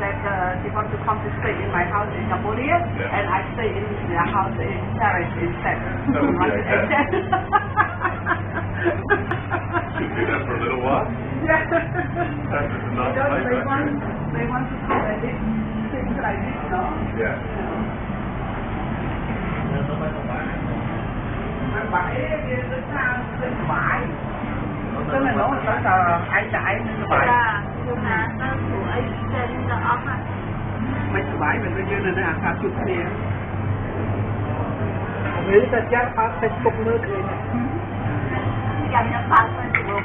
that uh, they want to come to stay in my house in Cambodia, Yeah. and I stay in their house in Paris instead. That would be instead. Should do that for a little while. yeah. And not Because play they want, they want to come and live things like this, no? Yeah. Mà bãi thì nó sao lên bãi Tức là nó là tờ ai chạy lên bãi บายมันไปเยอะนะนะขาดจุดเสียหรือจะยัดพักเป็นปกมือคืนอยากจะพักเป็นปก